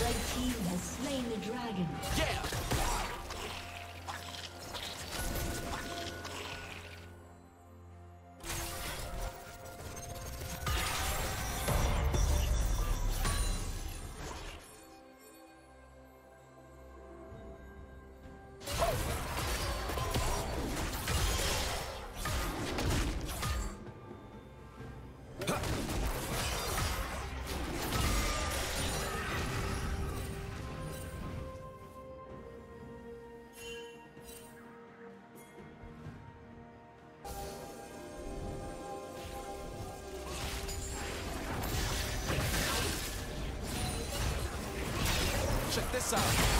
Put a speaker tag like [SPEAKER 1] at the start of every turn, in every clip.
[SPEAKER 1] Check this out.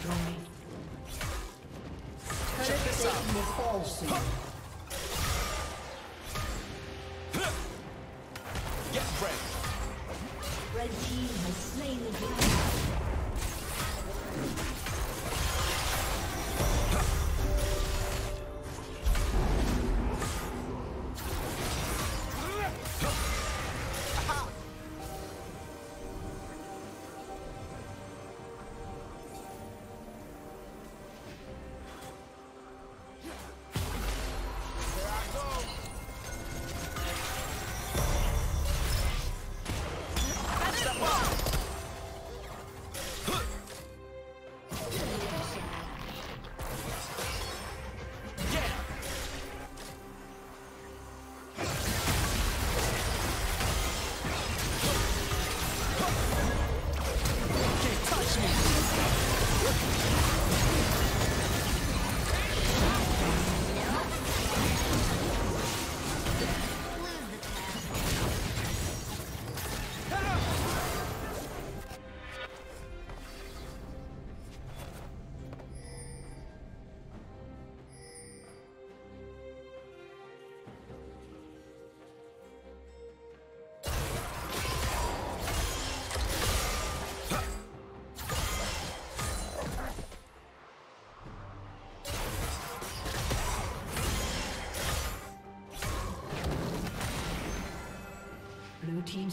[SPEAKER 1] Destroyed.
[SPEAKER 2] Check this out.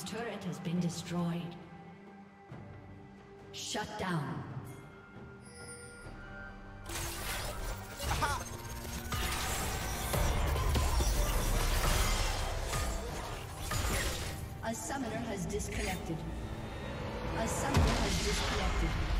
[SPEAKER 1] Turret has been destroyed. Shut down. A summoner has disconnected. A summoner has disconnected.